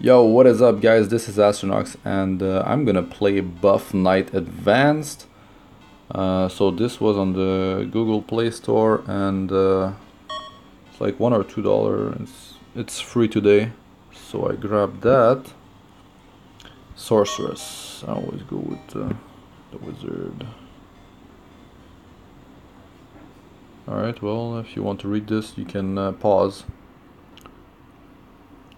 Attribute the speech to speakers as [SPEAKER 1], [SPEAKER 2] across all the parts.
[SPEAKER 1] Yo, what is up guys? This is Astranox and uh, I'm gonna play Buff Knight Advanced. Uh, so this was on the Google Play Store and uh, it's like one or two dollar. It's, it's free today. So I grabbed that. Sorceress. I always go with uh, the wizard. Alright, well if you want to read this you can uh, pause.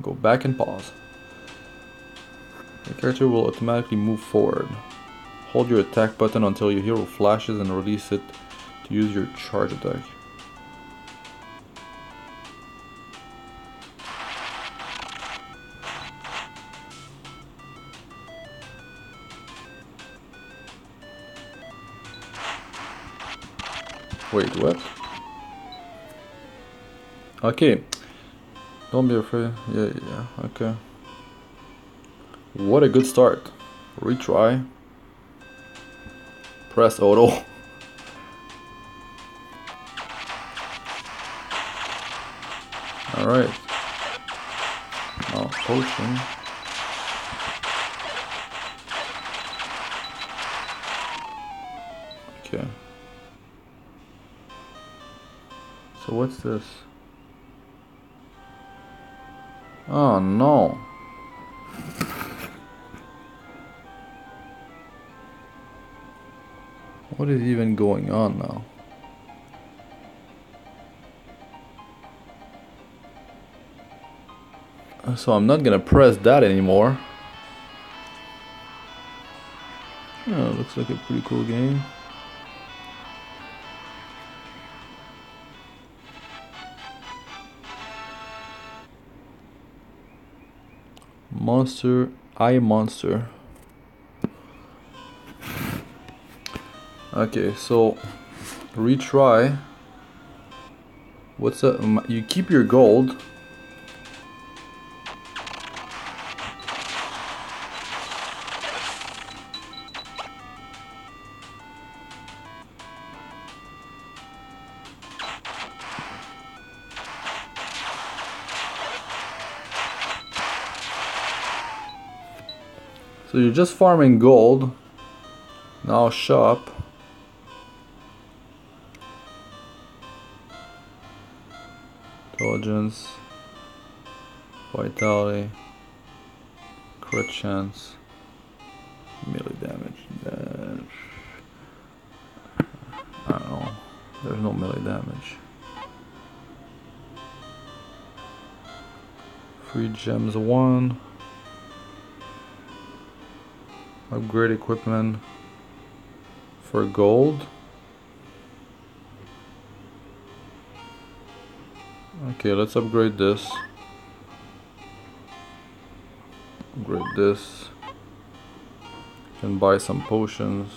[SPEAKER 1] Go back and pause. The character will automatically move forward. Hold your attack button until your hero flashes and release it to use your charge attack. Wait, what? Okay. Don't be afraid. Yeah, yeah, okay. What a good start. Retry. Press auto. Alright. Now potion. Okay. So what's this? Oh no. What is even going on now? Uh, so I'm not gonna press that anymore. Oh, looks like a pretty cool game. Monster, I Monster. Okay, so retry. What's up? Um, you keep your gold. So you're just farming gold. Now shop. Intelligence. Vitality. Crit chance. Melee damage. Dash. I don't know. There's no melee damage. Free gems one. Upgrade equipment for gold. Okay, let's upgrade this. Upgrade this. Can buy some potions.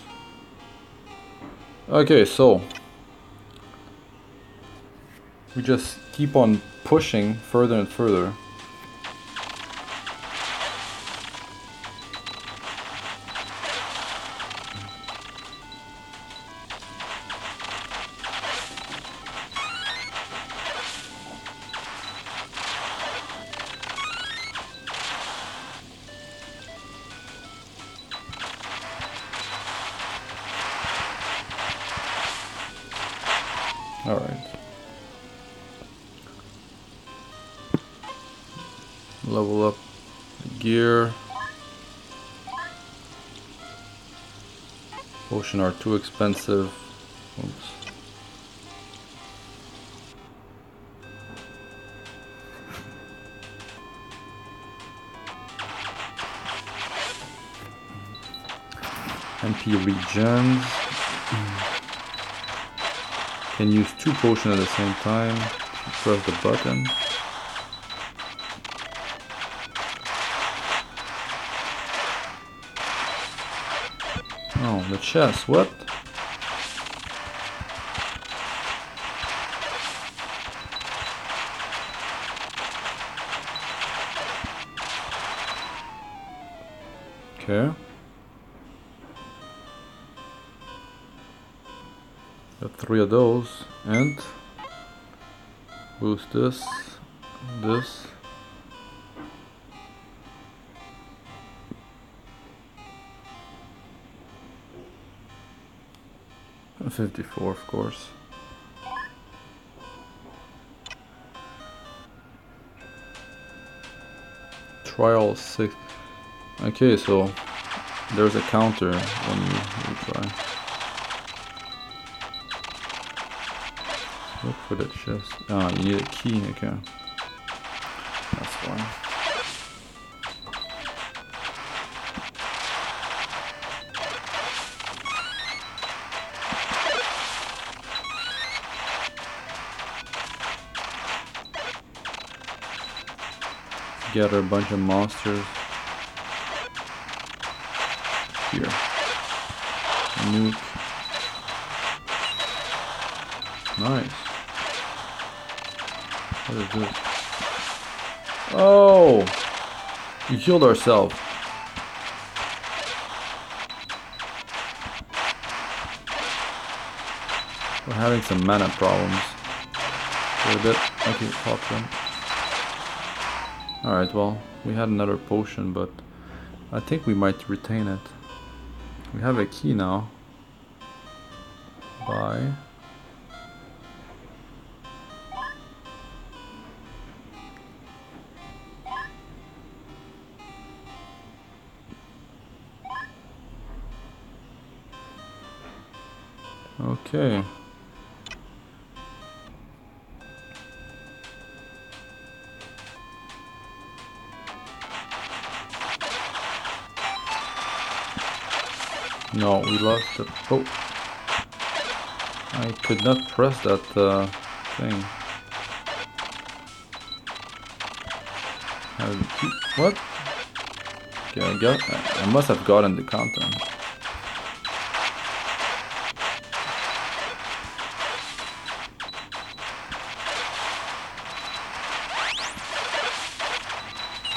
[SPEAKER 1] Okay, so we just keep on pushing further and further. Alright. Level up gear. Potion are too expensive. Oops. MP regens. Can use two potions at the same time. Press the button. Oh, the chest, what? three of those and boost this, this. 54 of course. Trial 6. Okay, so there's a counter when you try. For the chest. Ah, you need a key, okay. That's fine. Gather a bunch of monsters. Here. Nuke. Nice. What is this? Oh! We killed ourselves. We're having some mana problems. A bit. Okay, pop them. Alright, well, we had another potion, but I think we might retain it. We have a key now. Bye. Okay. No, we lost the... Oh! I could not press that uh, thing. What? Okay, I got... I must have gotten the content.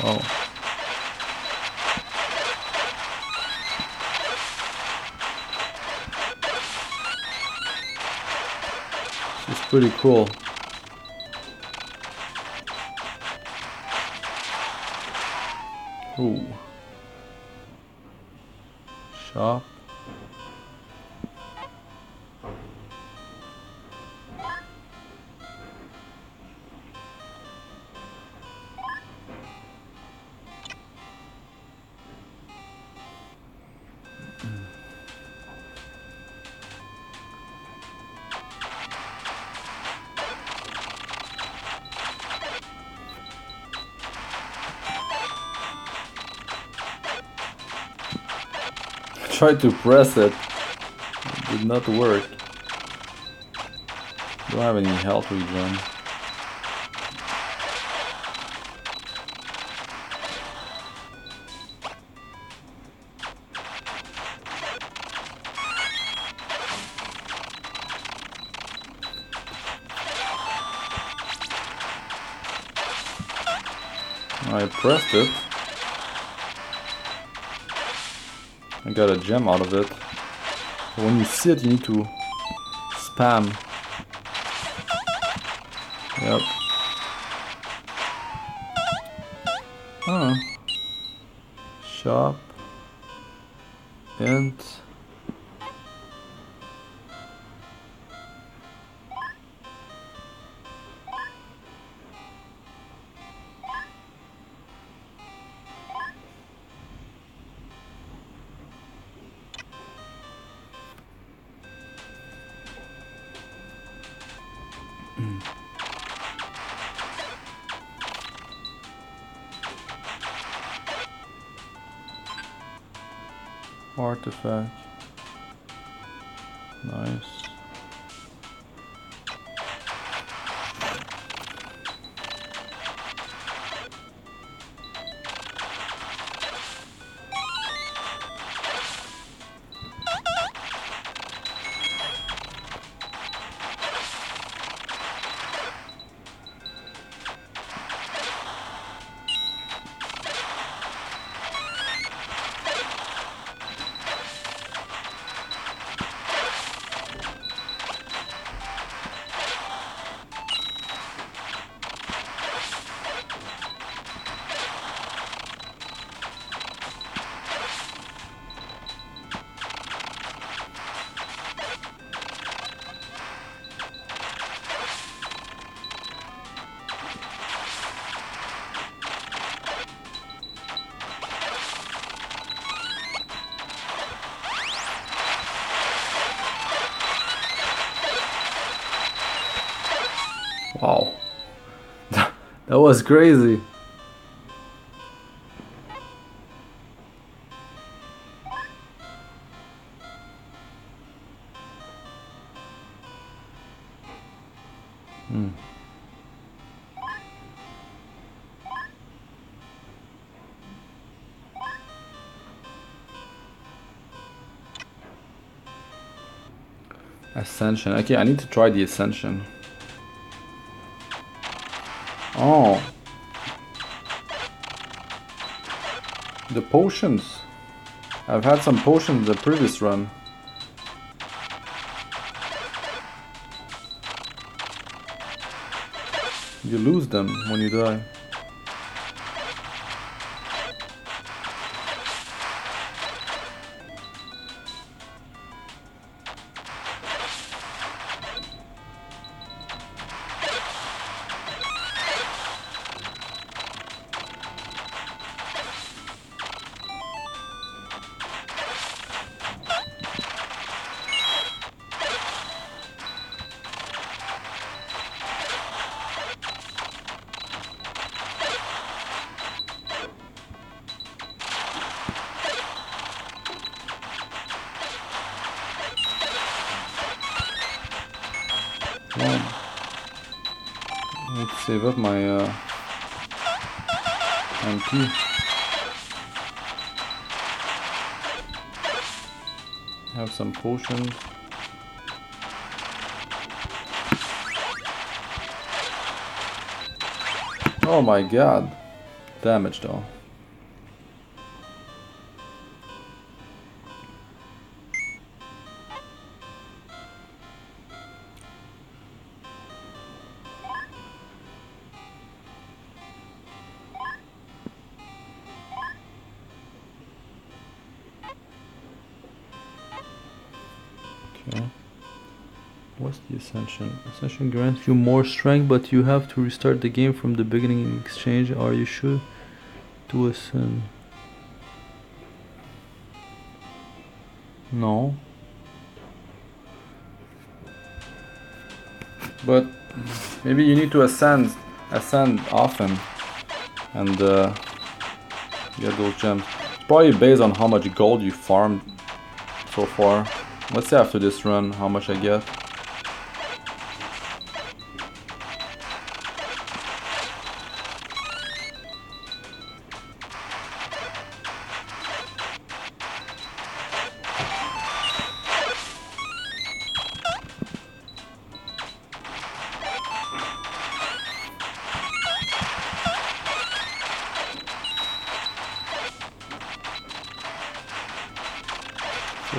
[SPEAKER 1] Oh. Is pretty cool. Ooh. Shop. Tried to press it. It did not work. Don't have any health regen. I pressed it. I got a gem out of it. When you see it, you need to spam. Yep. Oh. Shop. And... Artifact. Wow. that was crazy. Hmm. Ascension. Okay, I need to try the Ascension. Potions. I've had some potions the previous run. You lose them when you die. Save up my uh, MP. Have some potions. Oh my god. Damage though. Ascension grants you more strength, but you have to restart the game from the beginning in exchange. Are you sure to ascend? No. But maybe you need to ascend, ascend often, and uh, get those gems. Probably based on how much gold you farmed so far. Let's see after this run how much I get.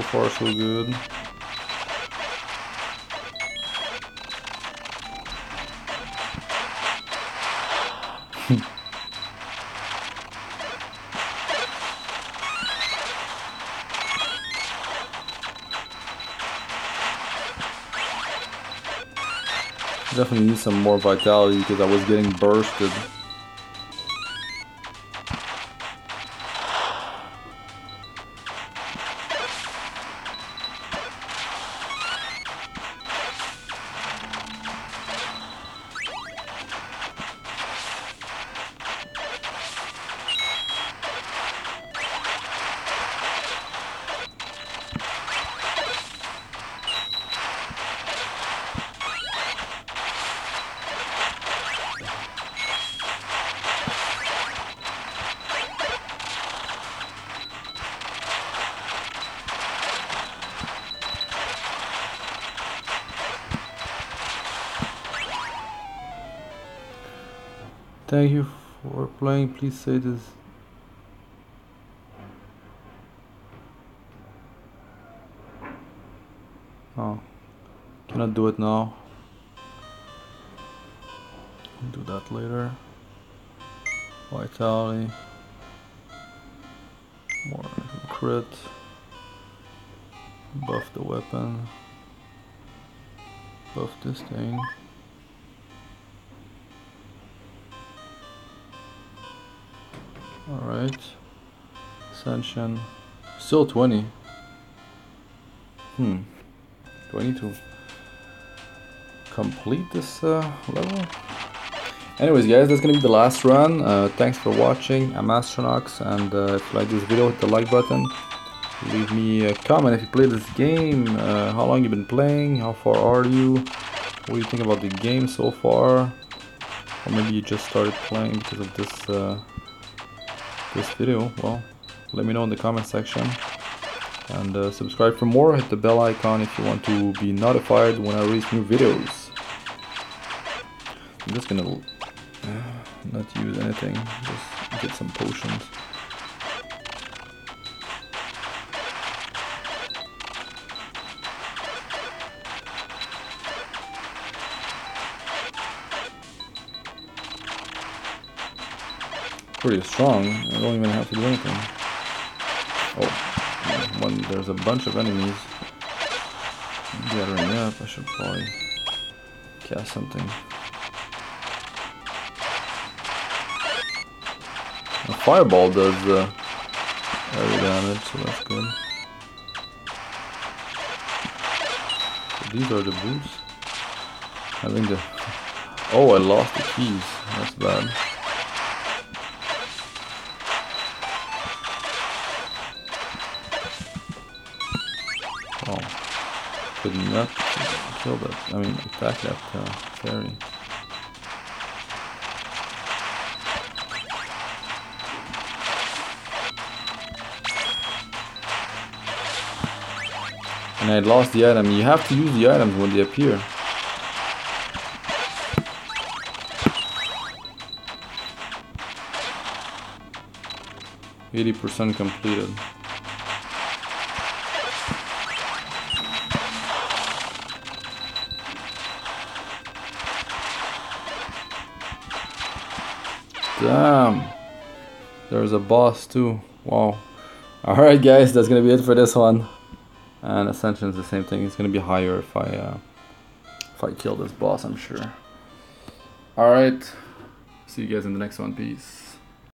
[SPEAKER 1] Far so good. Definitely need some more vitality because I was getting bursted. Thank you for playing. Please say this. Oh, cannot do it now. Do that later. Vitality. More crit. Buff the weapon. Buff this thing. Alright. Ascension. Still 20. Hmm. 22. complete this uh, level. Anyways, guys, that's gonna be the last run. Uh, thanks for watching. I'm Astranox, and uh, if you like this video, hit the like button. Leave me a comment if you play this game, uh, how long you been playing, how far are you, what do you think about the game so far, or maybe you just started playing because of this uh, this video. Well, let me know in the comment section, and uh, subscribe for more. Hit the bell icon if you want to be notified when I release new videos. I'm just gonna not use anything, just get some potions. Pretty strong, I don't even have to do anything. Oh, when there's a bunch of enemies gathering up, I should probably cast something. A fireball does uh, area damage, so that's good. So these are the boots. I think the... Oh, I lost the keys. That's bad. Could not kill that. I mean, attack that uh, fairy. And I lost the item. You have to use the items when they appear. Eighty percent completed. Damn. There's a boss too. Wow. Alright guys, that's gonna be it for this one and Ascension is the same thing. It's gonna be higher if I uh, if I kill this boss, I'm sure. All right, see you guys in the next one. Peace.